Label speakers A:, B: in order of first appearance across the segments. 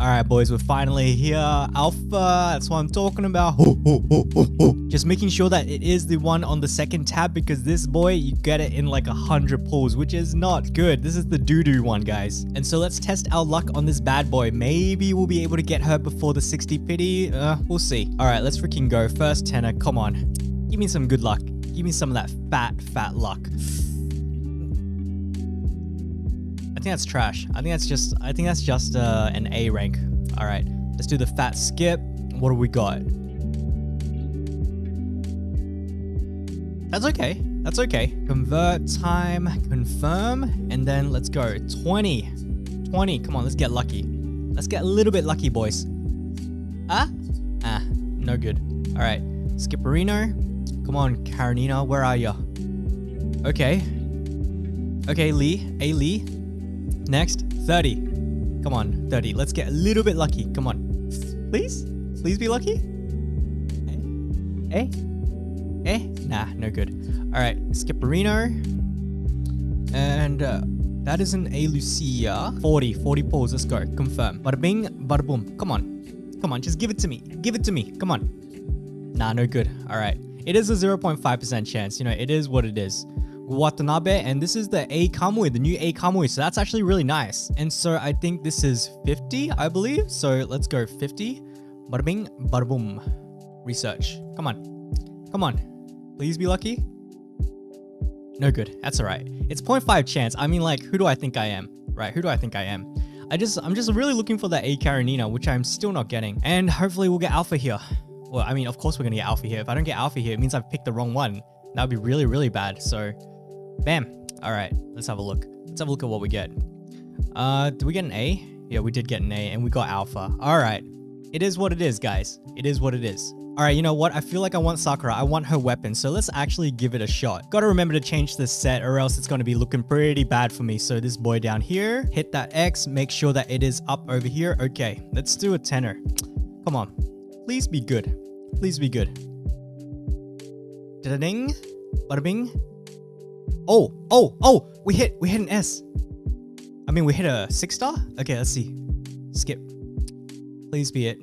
A: All right, boys, we're finally here. Alpha, that's what I'm talking about. Just making sure that it is the one on the second tab because this boy, you get it in like a hundred pulls, which is not good. This is the doo-doo one, guys. And so let's test our luck on this bad boy. Maybe we'll be able to get her before the 60 pity. Uh, we'll see. All right, let's freaking go. First tenor, come on. Give me some good luck. Give me some of that fat, fat luck. I think that's trash. I think that's just I think that's just uh, an A rank. All right, let's do the fat skip. What do we got? That's okay. That's okay. Convert time, confirm, and then let's go. 20. 20. Come on, let's get lucky. Let's get a little bit lucky, boys. Ah? Ah, no good. All right, Skipperino. Come on, Karenina, where are you? Okay. Okay, Lee. A Lee. Next, 30. Come on, 30. Let's get a little bit lucky. Come on. Please? Please be lucky? Eh? Eh? Eh? Nah, no good. All right, Skipperino. And uh, that is an A Lucia. 40, 40 pulls. Let's go. Confirm. Bada bing, bada boom. Come on. Come on, just give it to me. Give it to me. Come on. Nah, no good. All right. It is a 0.5% chance. You know, it is what it is. Watanabe, and this is the A Kamui, the new A Kamui, so that's actually really nice. And so I think this is 50, I believe. So let's go 50. Bada bing, bada boom. Research. Come on. Come on. Please be lucky. No good. That's all right. It's 0.5 chance. I mean, like, who do I think I am? Right? Who do I think I am? I just, I'm just really looking for that A Karenina, which I'm still not getting. And hopefully we'll get Alpha here. Well, I mean, of course we're gonna get Alpha here. If I don't get Alpha here, it means I've picked the wrong one. That would be really, really bad. So Bam. All right, let's have a look. Let's have a look at what we get. Uh, did we get an A? Yeah, we did get an A, and we got Alpha. All right. It is what it is, guys. It is what it is. All right, you know what? I feel like I want Sakura. I want her weapon, so let's actually give it a shot. Gotta remember to change the set or else it's gonna be looking pretty bad for me. So this boy down here, hit that X, make sure that it is up over here. Okay, let's do a tenor. Come on. Please be good. Please be good. Da-da-ding. Bada-bing. Oh, oh, oh, we hit, we hit an S. I mean, we hit a six star? Okay, let's see. Skip. Please be it.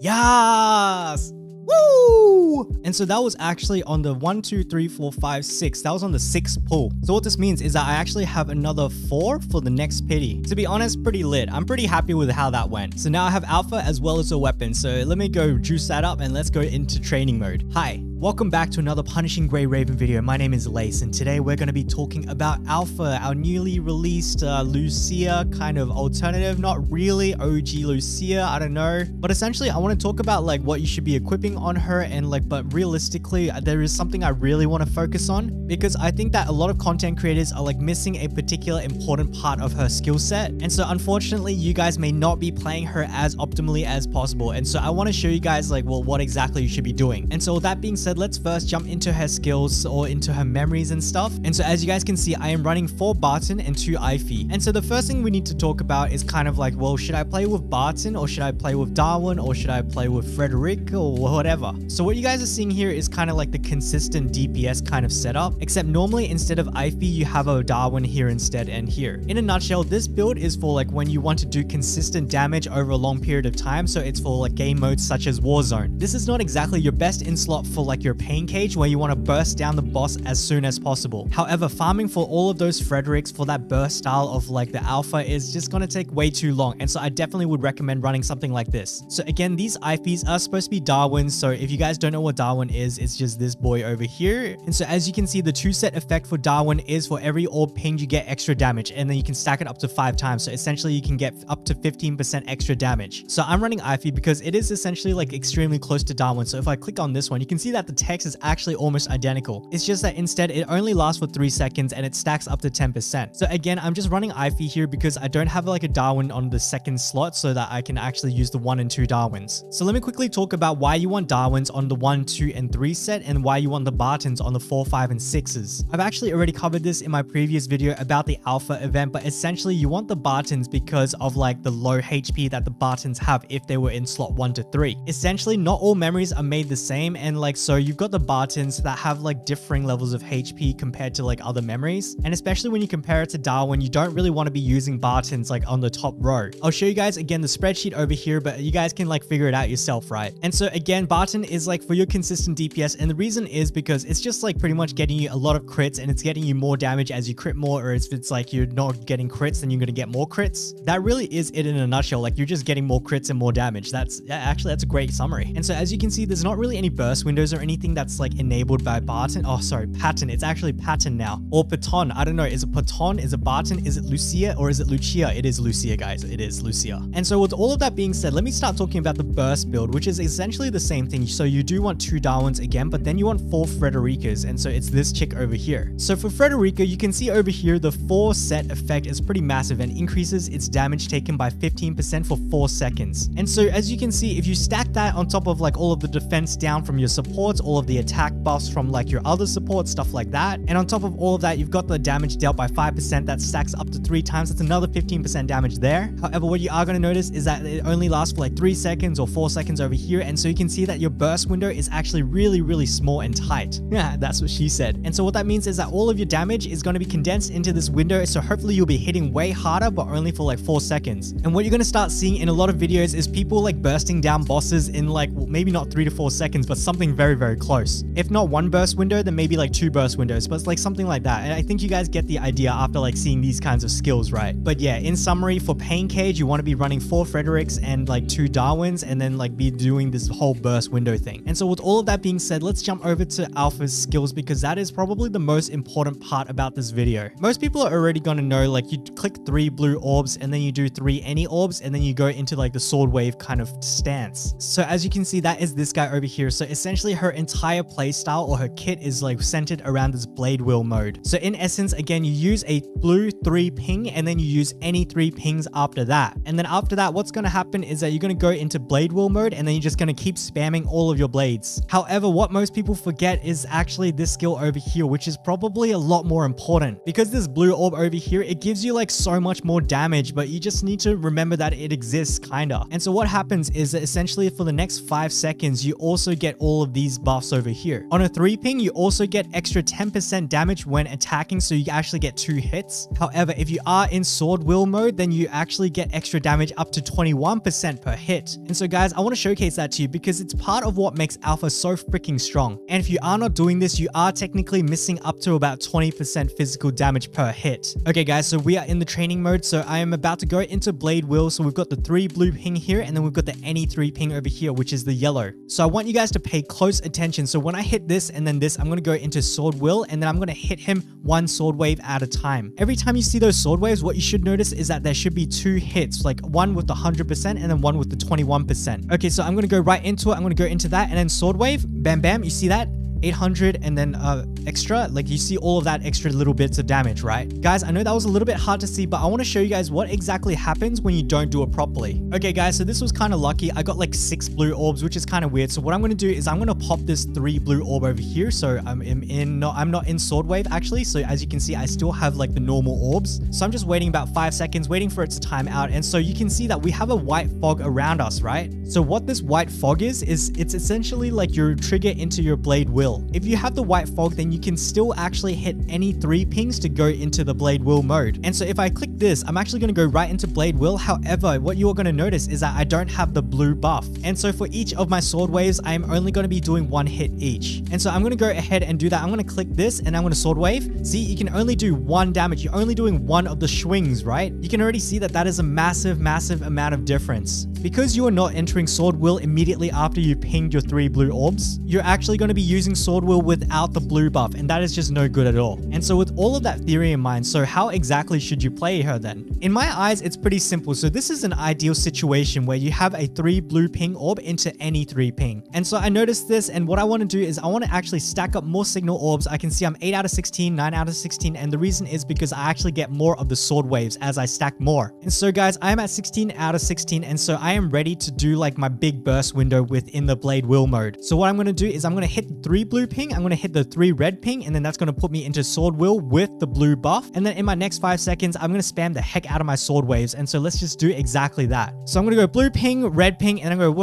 A: Yes! Woo! And so that was actually on the one, two, three, four, five, six. That was on the sixth pull. So what this means is that I actually have another four for the next pity. To be honest, pretty lit. I'm pretty happy with how that went. So now I have alpha as well as a weapon. So let me go juice that up and let's go into training mode. Hi, Welcome back to another Punishing Gray Raven video. My name is Lace, and today we're going to be talking about Alpha, our newly released uh, Lucia kind of alternative. Not really OG Lucia, I don't know. But essentially, I want to talk about like what you should be equipping on her and like, but realistically, uh, there is something I really want to focus on because I think that a lot of content creators are like missing a particular important part of her skill set. And so unfortunately, you guys may not be playing her as optimally as possible. And so I want to show you guys like, well, what exactly you should be doing. And so with that being said, let's first jump into her skills or into her memories and stuff. And so as you guys can see, I am running four Barton and two Ivy. And so the first thing we need to talk about is kind of like, well, should I play with Barton or should I play with Darwin or should I play with Frederick or whatever? So what you guys are seeing here is kind of like the consistent DPS kind of setup, except normally instead of Ivy, you have a Darwin here instead and here. In a nutshell, this build is for like when you want to do consistent damage over a long period of time. So it's for like game modes such as Warzone. This is not exactly your best in slot for like your pain cage where you want to burst down the boss as soon as possible. However, farming for all of those Fredericks for that burst style of like the alpha is just going to take way too long. And so I definitely would recommend running something like this. So again, these Ivys are supposed to be Darwin. So if you guys don't know what Darwin is, it's just this boy over here. And so as you can see, the two set effect for Darwin is for every orb ping you get extra damage and then you can stack it up to five times. So essentially you can get up to 15% extra damage. So I'm running Ivy because it is essentially like extremely close to Darwin. So if I click on this one, you can see that the text is actually almost identical. It's just that instead it only lasts for 3 seconds and it stacks up to 10%. So again, I'm just running Ivy here because I don't have like a Darwin on the second slot so that I can actually use the 1 and 2 Darwins. So let me quickly talk about why you want Darwins on the 1, 2, and 3 set and why you want the Bartons on the 4, 5, and 6s. I've actually already covered this in my previous video about the Alpha event, but essentially you want the Bartons because of like the low HP that the Bartons have if they were in slot 1 to 3. Essentially, not all memories are made the same and like so you've got the Bartons that have like differing levels of HP compared to like other memories. And especially when you compare it to Darwin, you don't really want to be using Bartons like on the top row. I'll show you guys again the spreadsheet over here, but you guys can like figure it out yourself, right? And so again, Barton is like for your consistent DPS. And the reason is because it's just like pretty much getting you a lot of crits and it's getting you more damage as you crit more. Or if it's like you're not getting crits, then you're going to get more crits. That really is it in a nutshell. Like you're just getting more crits and more damage. That's actually, that's a great summary. And so as you can see, there's not really any burst windows or anything that's like enabled by Barton. Oh, sorry, Patton. It's actually Patton now. Or Paton. I don't know. Is it Paton? Is it Barton? Is it Lucia? Or is it Lucia? It is Lucia, guys. It is Lucia. And so with all of that being said, let me start talking about the burst build, which is essentially the same thing. So you do want two Darwins again, but then you want four Fredericas. And so it's this chick over here. So for Frederica, you can see over here, the four set effect is pretty massive and increases its damage taken by 15% for four seconds. And so as you can see, if you stack that on top of like all of the defense down from your supports, all of the attack buffs from like your other support, stuff like that. And on top of all of that, you've got the damage dealt by 5% that stacks up to three times. That's another 15% damage there. However, what you are going to notice is that it only lasts for like three seconds or four seconds over here. And so you can see that your burst window is actually really, really small and tight. Yeah, that's what she said. And so what that means is that all of your damage is going to be condensed into this window. So hopefully you'll be hitting way harder, but only for like four seconds. And what you're going to start seeing in a lot of videos is people like bursting down bosses in like, well, maybe not three to four seconds, but something very, very close. If not one burst window, then maybe like two burst windows, but it's like something like that. And I think you guys get the idea after like seeing these kinds of skills, right? But yeah, in summary, for Pain Cage, you want to be running four Fredericks and like two Darwins and then like be doing this whole burst window thing. And so with all of that being said, let's jump over to Alpha's skills because that is probably the most important part about this video. Most people are already going to know like you click three blue orbs and then you do three any orbs and then you go into like the sword wave kind of stance. So as you can see, that is this guy over here. So essentially her entire playstyle or her kit is like centered around this blade wheel mode. So in essence, again, you use a blue three ping and then you use any three pings after that. And then after that, what's going to happen is that you're going to go into blade wheel mode and then you're just going to keep spamming all of your blades. However, what most people forget is actually this skill over here, which is probably a lot more important because this blue orb over here, it gives you like so much more damage, but you just need to remember that it exists kinda. And so what happens is that essentially for the next five seconds, you also get all of these buffs over here. On a three ping, you also get extra 10% damage when attacking, so you actually get two hits. However, if you are in sword wheel mode, then you actually get extra damage up to 21% per hit. And so guys, I want to showcase that to you because it's part of what makes Alpha so freaking strong. And if you are not doing this, you are technically missing up to about 20% physical damage per hit. Okay guys, so we are in the training mode, so I am about to go into Blade Wheel. So we've got the three blue ping here, and then we've got the any three ping over here, which is the yellow. So I want you guys to pay close attention. So when I hit this and then this, I'm going to go into Sword Wheel, and then I'm going to hit him one sword wave at a time. Every time you see those sword waves, what you should notice is that there should be two hits, like one with the 100% and then one with the 21%. Okay, so I'm going to go right into it. I'm going to go into that and then sword wave, bam, bam. You see that? 800 and then uh extra like you see all of that extra little bits of damage right? Guys i know that was a little bit hard to see but i want to show you guys what exactly happens when you don't do it properly. Okay guys so this was kind of lucky. I got like six blue orbs which is kind of weird. So what i'm going to do is i'm going to pop this three blue orb over here. So i'm in, no i'm not in sword wave actually. So as you can see i still have like the normal orbs. So i'm just waiting about five seconds waiting for it to time out. And so you can see that we have a white fog around us right? So what this white fog is is it's essentially like your trigger into your blade wheel if you have the white fog, then you can still actually hit any three pings to go into the blade wheel mode. And so if I click this, I'm actually going to go right into blade wheel. However, what you're going to notice is that I don't have the blue buff. And so for each of my sword waves, I am only going to be doing one hit each. And so I'm going to go ahead and do that. I'm going to click this and I'm going to sword wave. See, you can only do one damage. You're only doing one of the swings, right? You can already see that that is a massive, massive amount of difference. Because you are not entering sword wheel immediately after you pinged your three blue orbs, you're actually going to be using Sword Wheel without the blue buff, and that is just no good at all. And so with all of that theory in mind, so how exactly should you play her then? In my eyes, it's pretty simple. So this is an ideal situation where you have a 3 blue ping orb into any 3 ping. And so I noticed this, and what I want to do is I want to actually stack up more signal orbs. I can see I'm 8 out of 16, 9 out of 16, and the reason is because I actually get more of the sword waves as I stack more. And so guys, I am at 16 out of 16, and so I am ready to do like my big burst window within the blade wheel mode. So what I'm going to do is I'm going to hit 3 blue ping, I'm going to hit the 3 red ping, and then that's going to put me into sword wheel with the blue buff. And then in my next 5 seconds, I'm going to spam the heck out of my sword waves. And so let's just do exactly that. So I'm going to go blue ping, red ping, and I'm going to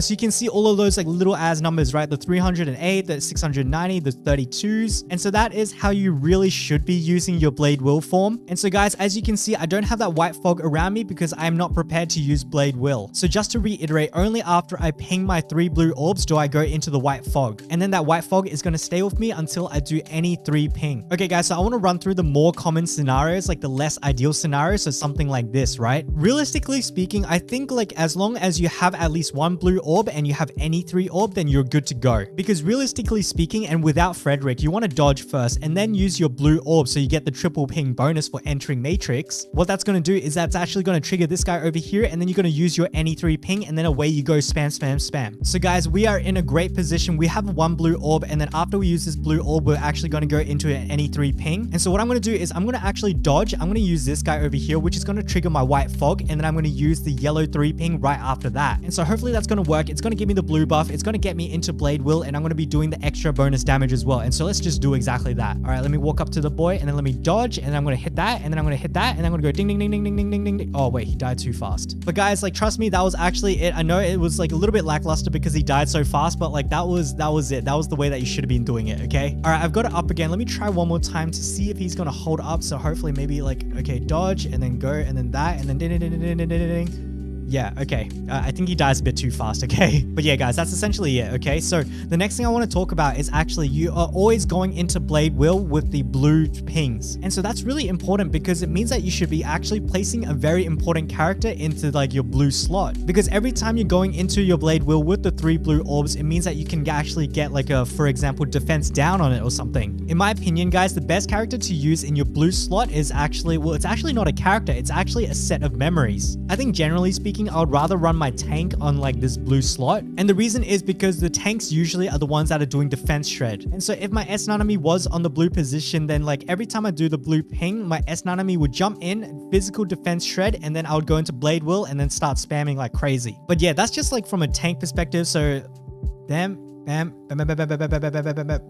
A: so you can see all of those like little as numbers, right? The 308, the 690, the 32s. And so that is how you really should be using your blade wheel form. And so guys, as you can see, I don't have that white fog around me because I am not prepared to use blade wheel. So just to reiterate, only after I ping my three blue orbs do I go into the white fog. And then that white fog is going to stay with me until I do any three ping. Okay guys, so I want to run through the more common scenarios, like the less ideal scenarios. So something like this, right? Realistically speaking, I think like as long as you have at least one blue orb and you have any three orb, then you're good to go. Because realistically speaking, and without Frederick, you want to dodge first and then use your blue orb so you get the triple ping bonus for entering Matrix. What that's going to do is that's actually going to trigger this guy over here and then you're going to use your any three ping and then away you go spam, spam, spam. So guys, we are in a great position. We have one blue orb and then after we use this blue orb, we're actually going to go into an any three ping. And so what I'm going to do is I'm going to actually dodge. I'm going to use this guy over here, which is going to trigger my white fog. And then I'm going to use the yellow three ping right after that. And so hopefully that's going to work. It's going to give me the blue buff. It's going to get me into blade wheel and I'm going to be doing the extra bonus damage as well. And so let's just do exactly that. All right, let me walk up to the boy and then let me dodge and then I'm going to hit that and then I'm going to hit that and I'm going to go ding, ding, ding, ding, ding, ding, ding, ding. Oh, wait, he died too fast. But guys, like, trust me, that was actually it. I know it was like a little bit lackluster because he died so fast, but like that was, that was it. That was the way that you should have been doing it, okay? All right, I've got it up again. Let me try one more time to see if he's going to hold up. So hopefully maybe like, okay, dodge and then go and then that and then ding, ding, ding, ding, ding, ding, ding. Yeah, okay. Uh, I think he dies a bit too fast, okay? But yeah, guys, that's essentially it, okay? So the next thing I want to talk about is actually you are always going into Blade Wheel with the blue pings. And so that's really important because it means that you should be actually placing a very important character into like your blue slot. Because every time you're going into your Blade Wheel with the three blue orbs, it means that you can actually get like a, for example, defense down on it or something. In my opinion, guys, the best character to use in your blue slot is actually, well, it's actually not a character. It's actually a set of memories. I think generally speaking, speaking, I would rather run my tank on like this blue slot. And the reason is because the tanks usually are the ones that are doing defense shred. And so if my S Nanami was on the blue position, then like every time I do the blue ping, my S Nanami would jump in, physical defense shred, and then I would go into blade wheel and then start spamming like crazy. But yeah, that's just like from a tank perspective. So damn, Bam,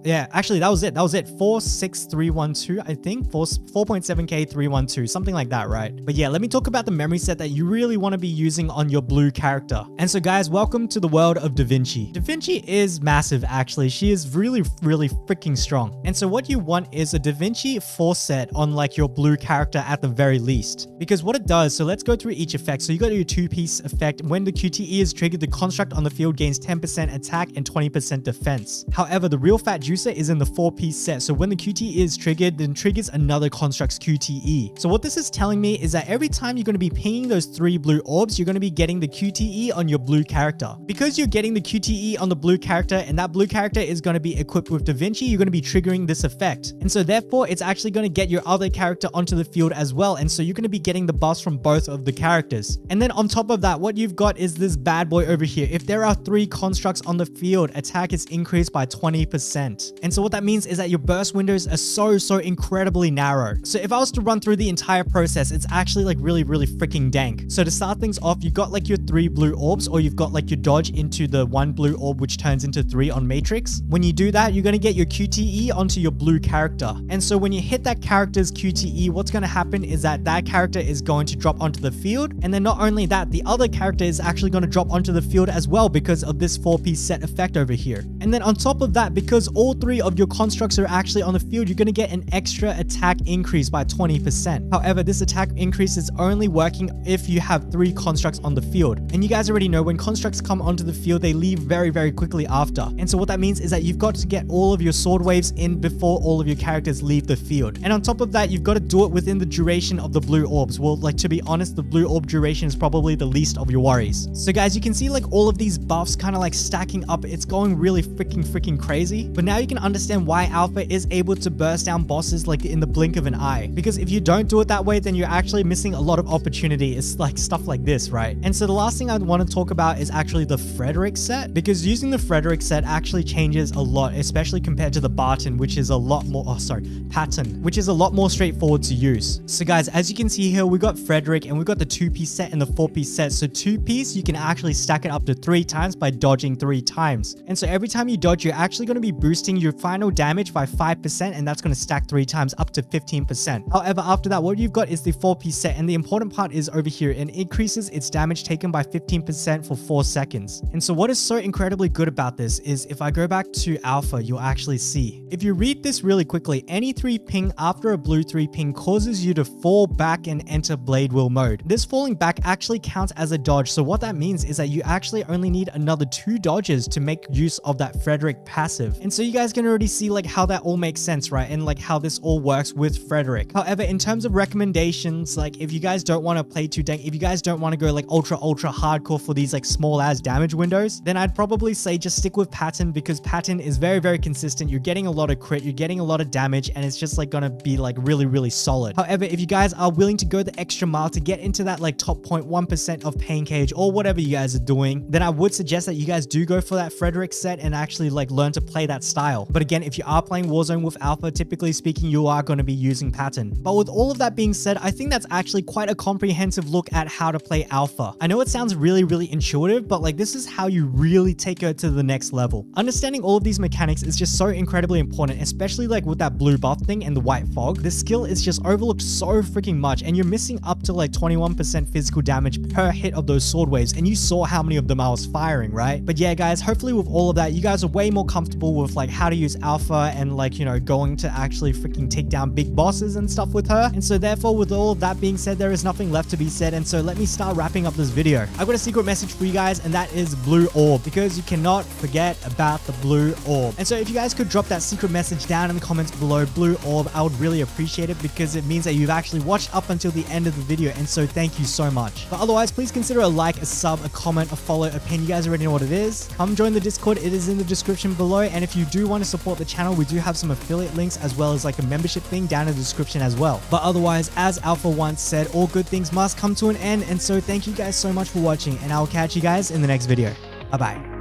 A: yeah, actually, that was it. That was it. 46312, I think. 4.7K312, something like that, right? But yeah, let me talk about the memory set that you really want to be using on your blue character. And so guys, welcome to the world of Da Vinci. DaVinci is massive, actually. She is really, really freaking strong. And so what you want is a Da Vinci 4 set on like your blue character at the very least. Because what it does, so let's go through each effect. So you got your two-piece effect. When the QTE is triggered, the construct on the field gains 10% attack and 20% defense However, the real fat juicer is in the 4-piece set, so when the QTE is triggered, then triggers another construct's QTE. So what this is telling me is that every time you're going to be pinging those three blue orbs, you're going to be getting the QTE on your blue character. Because you're getting the QTE on the blue character, and that blue character is going to be equipped with Da Vinci, you're going to be triggering this effect. And so therefore, it's actually going to get your other character onto the field as well, and so you're going to be getting the buffs from both of the characters. And then on top of that, what you've got is this bad boy over here. If there are three constructs on the field, attack is increased by 20%. And so what that means is that your burst windows are so, so incredibly narrow. So if I was to run through the entire process, it's actually like really, really freaking dank. So to start things off, you got like your three blue orbs or you've got like your dodge into the one blue orb, which turns into three on Matrix. When you do that, you're going to get your QTE onto your blue character. And so when you hit that character's QTE, what's going to happen is that that character is going to drop onto the field. And then not only that, the other character is actually going to drop onto the field as well because of this four piece set effect over here here. And then on top of that, because all three of your constructs are actually on the field, you're going to get an extra attack increase by 20%. However, this attack increase is only working if you have three constructs on the field. And you guys already know when constructs come onto the field, they leave very, very quickly after. And so what that means is that you've got to get all of your sword waves in before all of your characters leave the field. And on top of that, you've got to do it within the duration of the blue orbs. Well, like to be honest, the blue orb duration is probably the least of your worries. So guys, you can see like all of these buffs kind of like stacking up. It's going really freaking freaking crazy? But now you can understand why Alpha is able to burst down bosses like in the blink of an eye. Because if you don't do it that way, then you're actually missing a lot of opportunity. It's like stuff like this, right? And so the last thing I'd want to talk about is actually the Frederick set, because using the Frederick set actually changes a lot, especially compared to the Barton, which is a lot more, oh sorry, Patton, which is a lot more straightforward to use. So guys, as you can see here, we got Frederick and we got the two piece set and the four piece set. So two piece, you can actually stack it up to three times by dodging three times. And so every time you dodge, you're actually going to be boosting your final damage by 5% and that's going to stack three times up to 15%. However, after that, what you've got is the four piece set and the important part is over here and increases its damage taken by 15% for four seconds. And so what is so incredibly good about this is if I go back to alpha, you'll actually see. If you read this really quickly, any 3 ping after a blue 3 ping causes you to fall back and enter blade wheel mode. This falling back actually counts as a dodge. So what that means is that you actually only need another two dodges to make use of that Frederick passive. And so you guys can already see like how that all makes sense, right? And like how this all works with Frederick. However, in terms of recommendations, like if you guys don't want to play too dank, if you guys don't want to go like ultra, ultra hardcore for these like small ass damage windows, then I'd probably say just stick with Patton because Patton is very, very consistent. You're getting a lot of crit, you're getting a lot of damage, and it's just like gonna be like really, really solid. However, if you guys are willing to go the extra mile to get into that like top 0.1% of pain cage or whatever you guys are doing, then I would suggest that you guys do go for that Frederick set and actually like learn to play that style. But again, if you are playing Warzone with Alpha, typically speaking, you are going to be using Patton. But with all of that being said, I think that's actually quite a comprehensive look at how to play Alpha. I know it sounds really, really intuitive, but like this is how you really take it to the next level. Understanding all of these mechanics is just so incredibly important, especially like with that blue buff thing and the white fog. This skill is just overlooked so freaking much and you're missing up to like 21% physical damage per hit of those sword waves and you saw how many of them I was firing, right? But yeah, guys, hopefully with all of that, you guys are way more comfortable with like how to use alpha and like, you know, going to actually freaking take down big bosses and stuff with her. And so therefore, with all of that being said, there is nothing left to be said. And so let me start wrapping up this video. I've got a secret message for you guys and that is blue orb because you cannot forget about the blue orb. And so if you guys could drop that secret message down in the comments below, blue orb, I would really appreciate it because it means that you've actually watched up until the end of the video. And so thank you so much. But otherwise, please consider a like, a sub, a comment, a follow, a pin. You guys already know what it is. Come join the Discord. It is in the description below. And if you do want to support the channel, we do have some affiliate links as well as like a membership thing down in the description as well. But otherwise, as Alpha once said, all good things must come to an end. And so thank you guys so much for watching and I'll catch you guys in the next video. Bye bye.